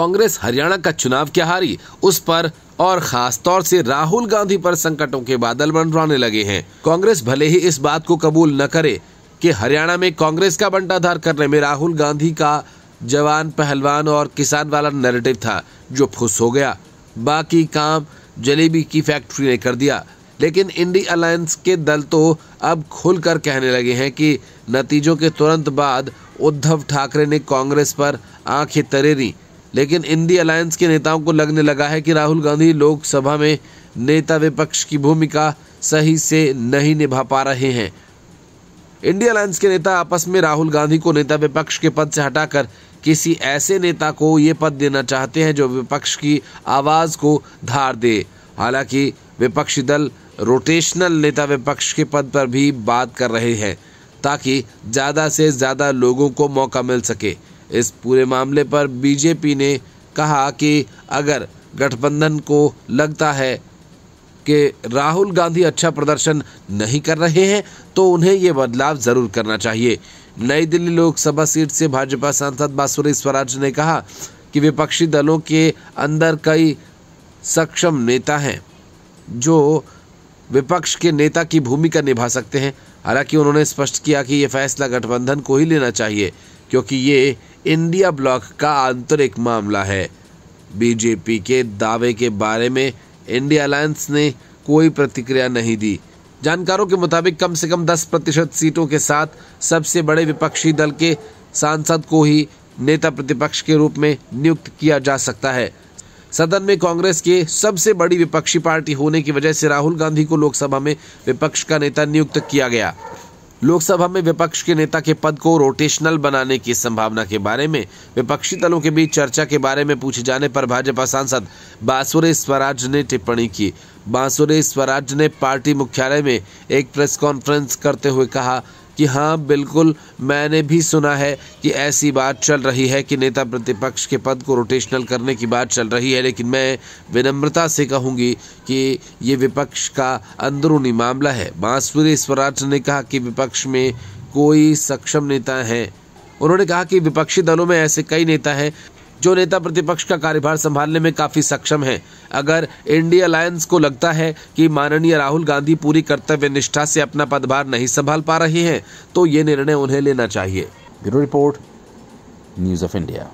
कांग्रेस हरियाणा का चुनाव क्या हारी? उस पर और खास तौर से राहुल गांधी पर संकटों के बादल मंडराने लगे हैं। कांग्रेस भले ही इस बात को कबूल न करे कि हरियाणा में कांग्रेस का बंटाधार करने में राहुल गांधी का जवान, पहलवान और किसान वाला नैरेटिव था, जो फुस हो गया। बाकी काम जलेबी की फैक्ट्री ने कर दिया। लेकिन इंडी अलायंस के दल तो अब खुलकर कहने लगे हैं कि नतीजों के तुरंत बाद उद्धव ठाकरे ने कांग्रेस पर आँखें तरेरी। लेकिन इंडी अलायंस के नेताओं को लगने लगा है कि राहुल गांधी लोकसभा में नेता विपक्ष की भूमिका सही से नहीं निभा पा रहे हैं। इंडिया अलायंस के नेता आपस में राहुल गांधी को नेता विपक्ष के पद से हटाकर किसी ऐसे नेता को ये पद देना चाहते हैं जो विपक्ष की आवाज़ को धार दे। हालाँकि विपक्षी दल रोटेशनल नेता विपक्ष के पद पर भी बात कर रहे हैं ताकि ज़्यादा से ज़्यादा लोगों को मौका मिल सके। इस पूरे मामले पर बीजेपी ने कहा कि अगर गठबंधन को लगता है कि राहुल गांधी अच्छा प्रदर्शन नहीं कर रहे हैं तो उन्हें ये बदलाव ज़रूर करना चाहिए। नई दिल्ली लोकसभा सीट से भाजपा सांसद बासुरी स्वराज ने कहा कि विपक्षी दलों के अंदर कई सक्षम नेता हैं, जो विपक्ष के नेता की भूमिका निभा सकते हैं। हालाँकि उन्होंने स्पष्ट किया कि ये फैसला गठबंधन को ही लेना चाहिए। क्योंकि ये इंडिया ब्लॉक का आंतरिक मामला है। बीजेपी के दावे के बारे में इंडिया अलायंस ने कोई प्रतिक्रिया नहीं दी। जानकारों के मुताबिक कम से कम 10 प्रतिशत सीटों के साथ सबसे बड़े विपक्षी दल के सांसद को ही नेता प्रतिपक्ष के रूप में नियुक्त किया जा सकता है। सदन में कांग्रेस के सबसे बड़ी विपक्षी पार्टी होने की वजह से राहुल गांधी को लोकसभा में विपक्ष का नेता नियुक्त किया गया। लोकसभा में विपक्ष के नेता के पद को रोटेशनल बनाने की संभावना के बारे में, विपक्षी दलों के बीच चर्चा के बारे में पूछे जाने पर भाजपा सांसद बांसुरे स्वराज ने टिप्पणी की। बांसुरे स्वराज ने पार्टी मुख्यालय में एक प्रेस कॉन्फ्रेंस करते हुए कहा कि हाँ बिल्कुल मैंने भी सुना है कि ऐसी बात चल रही है कि नेता प्रतिपक्ष के पद को रोटेशनल करने की बात चल रही है, लेकिन मैं विनम्रता से कहूँगी कि ये विपक्ष का अंदरूनी मामला है। बांसुरी स्वराज ने कहा कि विपक्ष में कोई सक्षम नेता है। उन्होंने कहा कि विपक्षी दलों में ऐसे कई नेता हैं जो नेता प्रतिपक्ष का कार्यभार संभालने में काफ़ी सक्षम है। अगर इंडिया अलायंस को लगता है कि माननीय राहुल गांधी पूरी कर्तव्य निष्ठा से अपना पदभार नहीं संभाल पा रहे हैं तो ये निर्णय उन्हें लेना चाहिए। Bureau report, news of India.